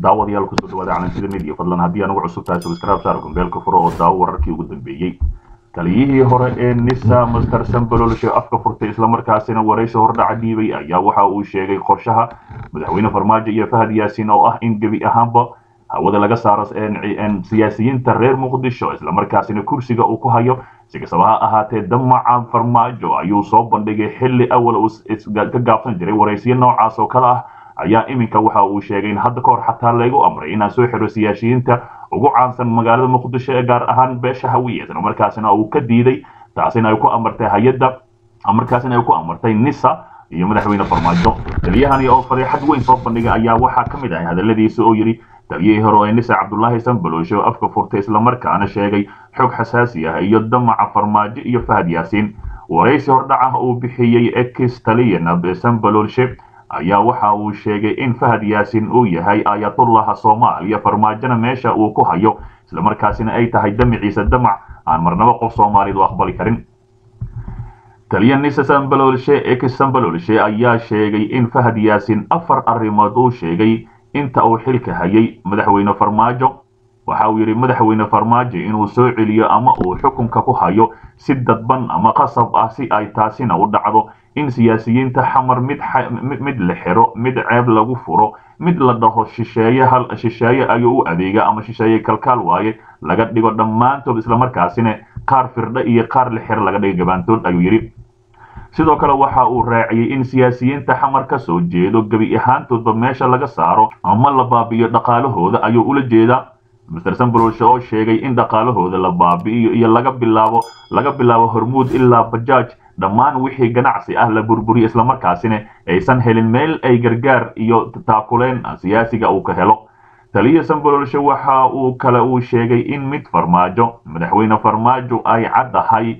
daawadayaal ku soo dhawaada calansida media fadlan haddii aan ugu cusub tahay subscribe saar gombeelka furo oo daawo wararkii ugu dambeeyey taliyihii hore ee nisa master sambalolshe afka furtay islamarkaasina waraysi hordhaca dhiibay ayaa waxa uu sheegay qorshaha madaxweyne farmaajo iyo fahad yaasin oo ah in gebi ahaanba hawada laga saaro siyaasiyiinta reer muqdisho islamarkaasina kursiga uu ku hayo si kastaba ha ahaatee damaca farmaajo ayuu soo bandhigay xilli awal uu ka gaabsan jiray waraysiyo noocaas oo kale ah ayaa iminka waxa uu sheegay in hadda kahor xataa laygu amray inaan soo xiro siyaasiyiinta ugu caansan magaalada muqdisho ee gaar ahaan beesha hawiya islamarkaasina uu ka diiday taasina ay ku amartay hay'adda markaasina ay ku amartay nisa iyo madaxweyne farmaajo. Taliyahani oo fadeexad weyn soo bandhigay ayaa waxaa ka mid ahay hadaladiisa oo yidhi taliyihii hore ee nisa cabdulaahi sanbaloshe oo afka furtay islamarkaana sheegay xog xasaasi ah iyo damaca farmaajo iyo fahad yaasiin waraysi hordhac ah uu bixiyey ex taliyana sanbalolshe ayaa waxa uu sheegay in fahad yaasin uu yahay aayatullaha soomaaliya farmaajona meesha uu ku hayo islamarkaasina ay tahay damiciisa damac. Aan marnabo qof soomaaliyeed u aqbali karin. Taliya nisa sambalolshe ex sambalolshe ayaa sheegay in fahad yaasin afar arrimood uu sheegay inta uu xilka hayay madaxweyne farmaajo waxa uu yidhi madaxweyne farmaajo inuu soo celiyo ama uu xukunka ku hayo si dadban ama qasab ah si ay taasina u dhacdo in siyaasiyiinta xamar mid la xiro mid ceeb lagu furo mid la dhaho shisheeye ayuu u adeega ama shisheeye kalkaal waaye laga dhigo dhammaantood islamarkaasina qaar firdha iyo qaar la xiro laga dhigo gabaantood ayuu yidhi sidoo kale waxa uu raaciyey in siyaasiyiinta xamar ka soo jeedo gebi ahaantoodba meesha laga saaro ama la baabi'iyo dhaqaalahooda ayuu ula jeedaa master sambroshe oo sheegay in dhaqaalahooda la baabi'iyo iyo laga bilaabo laga bilaabo hormuud ilaa bajaaj dhammaan wixii ganacsi ah la burburiyo islamarkaasina aysan helin meel ay gargaar iyo taakuleen siyaasiga uu ka helo. Taliya sambololshe waxa uu kale uu sheegay in mid farmaajo madaxweyne farmaajo ay caddahay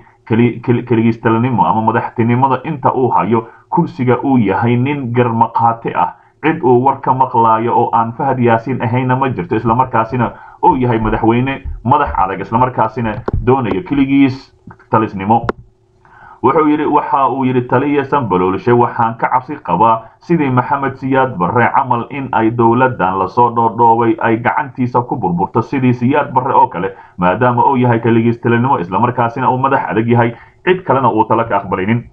keligiistalanimo ama madaxtinimada inta uu hayo kursiga uu yahay nin garmaqaate ah cid uu war ka maqlaayo oo aan fahad yaasiin ahayna ma jirto islamarkaasina uu yahay madaxweyne madax adag islamarkaasina doonayo keligiis talisnimo. Wuxuu yidhi waxa uu yidhi taliya sambalolshe waxaan ka cabsi qabaa sidii maxamed siyaad barre camal in ay dowladdan la soo dhoodhoobay ay gacantiisa ku burburto sidii siyaad barre oo kale maadaama uu yahay keligiistalinimo islamarkaasina uu madax adag yahay. Cid kalena uu tala ka aqbalinin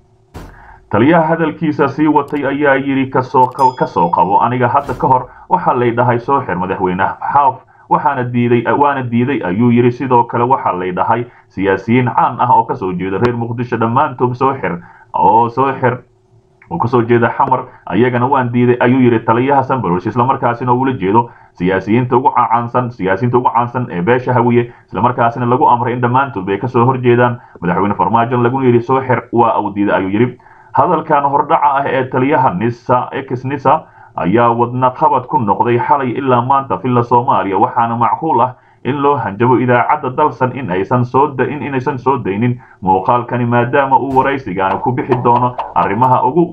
taliyaha hadalkiisa sii watay ayaa yidhi ka soo ka soo qabo aniga hadda ka hor waxaa lay dhahay soo xir madaxweyne xaaf waxaana diiday waana diiday ayuu yidhi. Sidoo kale waxaa lay dhahay siyaasiyiin caan ah oo ka soo jeeda reer muqdisho dhammaantood soo xir oo soo xir oo ka soo jeeda xamar ayagana waan diiday ayuu yidhi. Taliyaha sambalolsh islamarkaasina ula jeedo siyaasiyiinta ugu caansan siyaasiyiinta ugu caansan ee beesha hawiye islamarkaasina lagu amray in dhammaantood ay ka soo horjeedaan. Madaxweyne farmaajo laguna yidhi soo xir waa uu diiday ayuu yidhi hadalkan hordhaca ah ee taliyaha nisa ex nisa ayaa wadna qabad ku noqday xalay ilaa maanta villa soomaaliya waxaana macquul ah in loo hanjabo idaacadda dalsan in aysan soo in inaysan soo daynin muuqaalkani maadaama uu waraysigaana ku bixi doono arrimaha ugu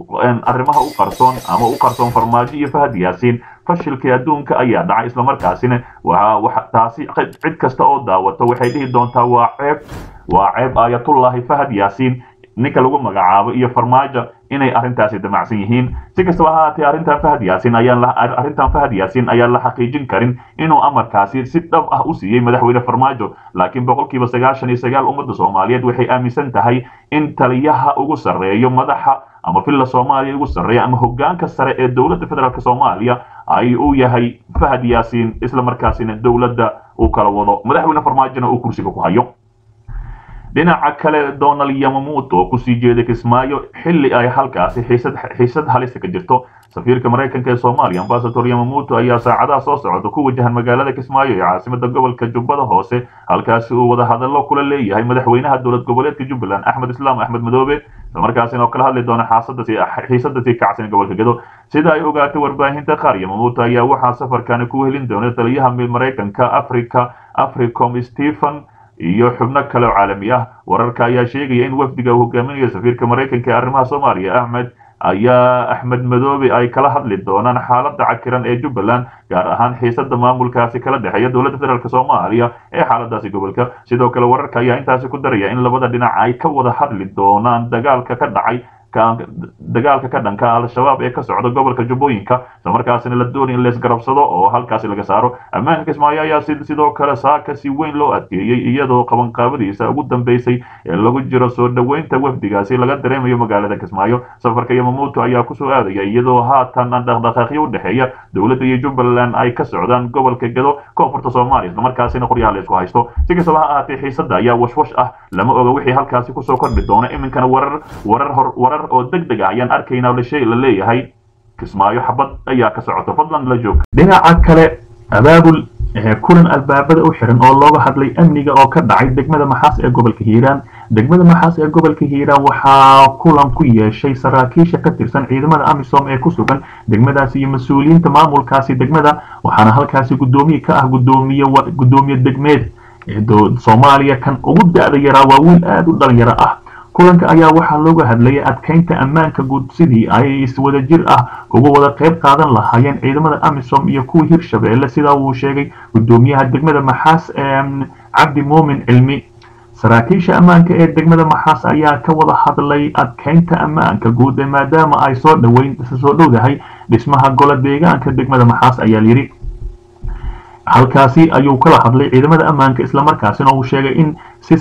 arrimaha u qarsoon ama u qarsoon farmaajo iyo fahad yaasiin. Fashilkii adduunka ayaa dhacay islamarkaasina taasi cid kasta oo daawato waxay dhihi doontaa waa ceeb waa ceeb aayatullaahi fahad yaasiin ninka lagu magacaabo iyo farmaajo inay arrintaasi damacsan yihiin. Si kastaba ha haatee arrintan fahad yaasin ayaan arrintan fahad yaasin ayaan la xaqiijin karin inuu amarkaasi si dhab ah u siiyey madaxweyne farmaajo. Laakiin boqolkiiba sagaashan iyo sagaal ummadda soomaaliyeed waxay aaminsan tahay in taliyaha ugu sarreeyo madaxa ama villa soomaaliya ugu sarreeya ama hogaanka sare ee dowladda federaalk soomaaliya ay uu yahay fahad yaasiin islamarkaasina dowladda uu kala wado. Madaxweyne farmaajona uu kursiga ku hayo dhinaca kale donald yamamuuto oo ku sii jeeday kismaayo xilli ay halkaasi xiisad halista ka jirto. Safiirka maraykanka ee soomaaliya ambasador yamamuuto ayaa saacadaha soo socda ku wajahan magaalada kismaayo ee caasimada gobolka jubbada hoose. Halkaasi uu wadahadallo kula leeyahay madaxweynaha dowlad goboleedka jubbaland axmed islaam axmed madoobe islamarkaasina oo kala hadli doona xiisada sii kacsan gobolka gedo sida ay ogaatay warbaahinta qaar yamamuuto ayaa waxaa safarkani ku helin doona taliyaha maraykanka africa africom stephen iyo xubno kale oo caalami ah wararka ayaa sheegaya in wafdiga uu hogaaminayo safiirka maraykanka ee arrimaha soomaaliya axmed ayaa axmed madoobe ay kala hadli doonaan xaaladda cakiran ee jubbaland gaar ahaan xiisada maamulkaasi kala dhexeeya dowladda federaalk soomaaliya ee xaaladaasi gobolka. Sidoo kale wararka ayaa intaasi ku daraya in labada dhinac ay ka wada hadli doonaan dagaalka ka dhacay dagaalka ka dhanka al-shabaab ee ka socda gobolka jubbooyinka islamarkaasina la doonaya in leesgarabsado oo halkaasi laga saaro. Ammaanka kismaayo ayaa sidoo kale saaka si weyn loo adkeeyey iyadoo qabanqaabadiisa ugu dambeysay ee lagu jiro soo dhoweynta wafdigaasi laga dareemayo magaalada kismaayo. Safarka yamamoto ayaa ku soo aadaya iyadoo haatan dhaqdhaqaaqyo u dhexeeya dowladda iyo jubbaland ay ka socdaan gobolka gedo koonfurta soomaaliya islamarkaasina qoryaha la isku haysto. Si kastaba ha ahaatee xiisada ayaa washwash ah lama oga wixii halkaasi ku soo kordhi doona iminkana warar warar hor warar oo deg deg ah ayaan arkaynaa lashay la leeyahay. Kismaayo xabad ayaa ka socota fadlan la joog dhinaca kale abaabul kulan albaabada u xiran oo looga hadlay amniga oo ka dhacay degmada maxaas ee gobolka hiiraan. Degmada maxaas ee gobolka hiiraan waxaa kulan ku yeeshay saraakiisha ka tirsan ciidamada amisom ee ku sugan degmadaasi iyo mas'uuliyiinta maamulkaasi degmada waxaana halkaasi guddoomiye ka ah gudoomiye degmeed. Soomaaliya kan ugu da-da yaraa waa wiil aada u dhalinyaro ah kulanka ayaa waxaa looga hadlayay adkeynta ammaanka guud sidii ay iswada jir ah uga wada qayb qaadan lahaayeen ciidamada amisom iyo kuwa hirshabeelle sidaa uu sheegay guddoomiyaha degmada maxaas cabdi muumin cilmi. Saraakiisha ammaanka ee degmada maxaas ayaa ka wada hadlay adkeynta ammaanka guud maadaama ay soo dhowdahay dhismaha golo deegaanka degmada maxaas ayaa layidhi halkaasi ayuu kala hadlay ciidamada ammaanka islamarkaasina uu sheegay in si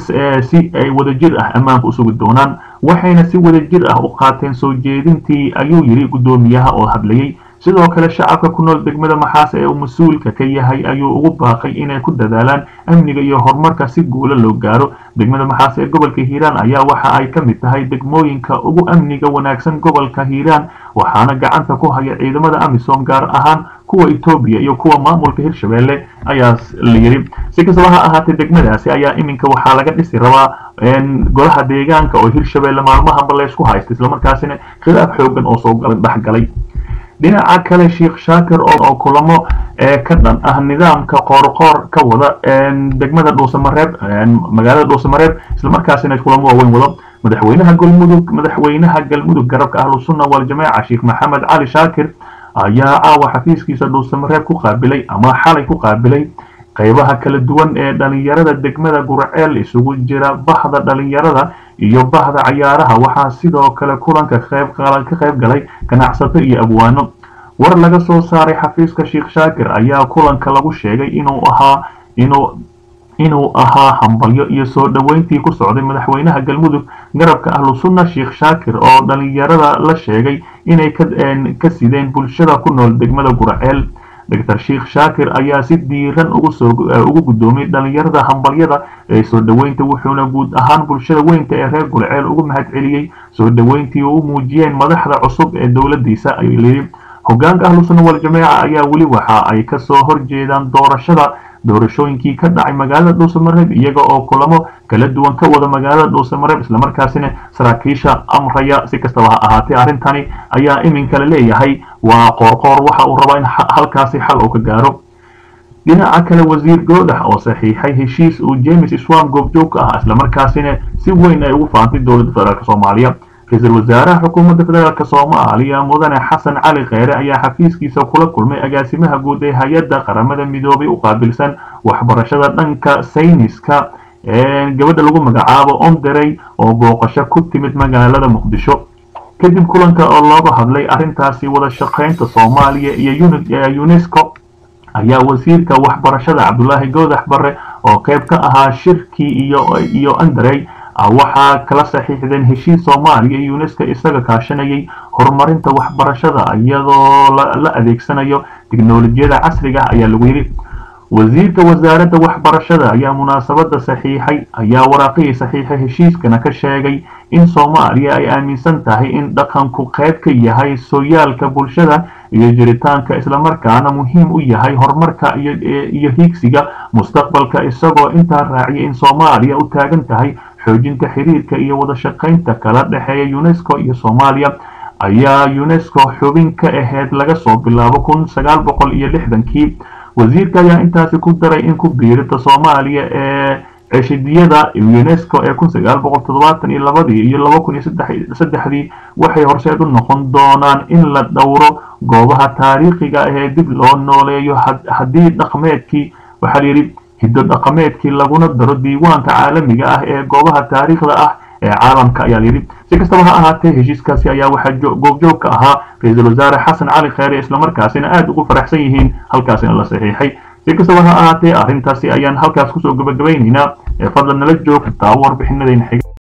si ay wadajir ah ammaanka usugi doonaan waxayna si wadajir ah u qaateen soo jeedintii ayuu yidhi guddoomiyaha oo hadlayay. Sidoo kale shacabka ku nool degmada maxaas ee uu mas'uulka ka yahay ayuu ugu baaqay inay ku dadaalaan amniga iyo horumarka si guula loo gaaro. Degmada maxaas ee gobolka hiiraan ayaa waxa ay ka mid tahay degmooyinka ugu amniga wanaagsan gobolka hiiraan waxaana gacanta ku haya ciidamada amisom gaar ahaan kuwa etoobiya iyo kuwa maamulka hirshabeelle ayaa la yidhi. Si kastaba ha ahaatee degmadaasi ayaa iminka waxaa laga dhisi rabaa golaha deegaanka oo hirshabeelle maalmahanba laysku haysta islamarkaasina khilaaf xoogan oo soo dhexgalay dhinaca kale sheekh shaakir oo kulamo ka dhan ah nidaamka qoorqoor ka wada degmada dhuusamareeb magaalada dhuusamareeb islamarkaasina kulamo waaweyn wado madaxweynaha galmudug madaxweynaha galmudug garabka ahlusunna waljamaaca sheekh maxamed cali shaakir ayaa caawa xafiiskiisa dhuusamareeb ku qaabilay ama xalay ku qaabilay. Qaybaha kala duwan ee dhalinyarada degmada gurceel isugu jira bahda dhalinyarada iyo bahda cayaaraha waxaa sidoo kale kulanka ka qayb galay ganacsato iyo abwaano war laga soo saaray xafiiska sheekh shaakir ayaa kulanka lagu sheegay inuu ahaa inuu inuu ahaa hambalyo iyo soo dhoweyntii ku socday madaxweynaha galmudug garabka ahlusunna sheekh shaakir oo dhalinyarada la sheegay inay ka sideen bulshada ku nool degmada gurceel dr sheekh shaakir ayaa si diiran ugu guddoomiyey dhalinyarada hambalyada ee soo dhoweynta wuxuuna guud ahaan bulshada weynta ee reer gulceel ugu mahad celiyey soo dhoweyntii u muujiyeen madaxda cusub ee dowladiisa ayuu layidhi hogaanka ahlusunna waljamaaca ayaa weli waxa ay ka soo horjeedaan doorashada doorashooyinkii ka dhacay magaalada dhuusamareeb iyaga oo kulamo kala duwan ka wada magaalada dhuusamareeb islamarkaasina saraakiisha amraya si kastaba ha ahaatee arrintani ayaa iminka la leeyahay. Waa qoorqoor waxa uu rabaa in halkaasi xal uu ka gaaro. Dhinaca kale wasiir goodax oo saxiixay heshiis uu james swam goobjoog ka ah islamarkaasina si weyn ay ugu faantay dowladda federaalk soomaaliya ra'iisul wasaaraha xukuumadda federaalk soomaaliya mudane xasan cali kheyre ayaa xafiiskiisa kula kulmay agaasimaha guud ee hay'adda qaramada midoobay u qaabilsan waxbarashada dhanka sayniska gabadha lagu magacaabo onderey oo booqasho ku timid magaalada muqdisho. Kadib kulanka oo looga hadlay arrintaasi wada shaqaynta soomaaliya iyo unesco ayaa wasiirka waxbarashada cabdulaahi goodax bare oo qayb ka ahaa shirkii iyo anderey waxaa kala saxiixdeen heshiis soomaaliya unesco isaga kaashanayay horumarinta waxbarashada iyadoo la adeegsanayo tiknolojiyada casriga ah ayaa lagu yidhi wasiirka wasaaradda waxbarashada ayaa munaasabada saxiixay ayaa waraaqihii saxiixay heshiiskana ka sheegay in soomaaliya ay aaminsan tahay in dhaqanku qayb ka yahay sooyaalka bulshada iyo jiritaanka islamarkaana muhiim u yahay horumarka iyo hiigsiga mustaqbalka isagoo intaa raaciyay in soomaaliya u taagan tahay xoojinta xiriirka iyo wada shaqaynta kala dhexeeya unesco iyo soomaaliya ayaa unesco xubin ka ahayd laga soo bilaabo kun sagaal boqol iyo lixdankii. Wasiirka ayaa intaasi ku daray in ku biirita soomaaliya ee ceshidiyada unesco ee kun sagaal boqol toddobaatan iyo labadii iyo laba kun iyo saddexdii waxay horseed u noqon doonaan in la dhowro goobaha taariikhiga ah ee dib loo nooleeyo haddii dhaqmeedkii waxaa layidhi hiddo dhaqameedkii laguna daro diiwaanka caalamiga ah ee goobaha taariikhda ah ee caalamka ayaa yidhi si kastaba ha ahaatee heshiiskaasi ayaa waxaa goobjoog ka ahaa. Ra'iisul wasaare xasan cali kheyre islamarkaasina aad ugu faraxsan yihiin halkaasina la saxiixay. Si kastaba ha ahaatee arrintaasi ayaan halkaas ku soo gabagabaynaynaa ee fadlan nala joog daawo warbixinadayna xiga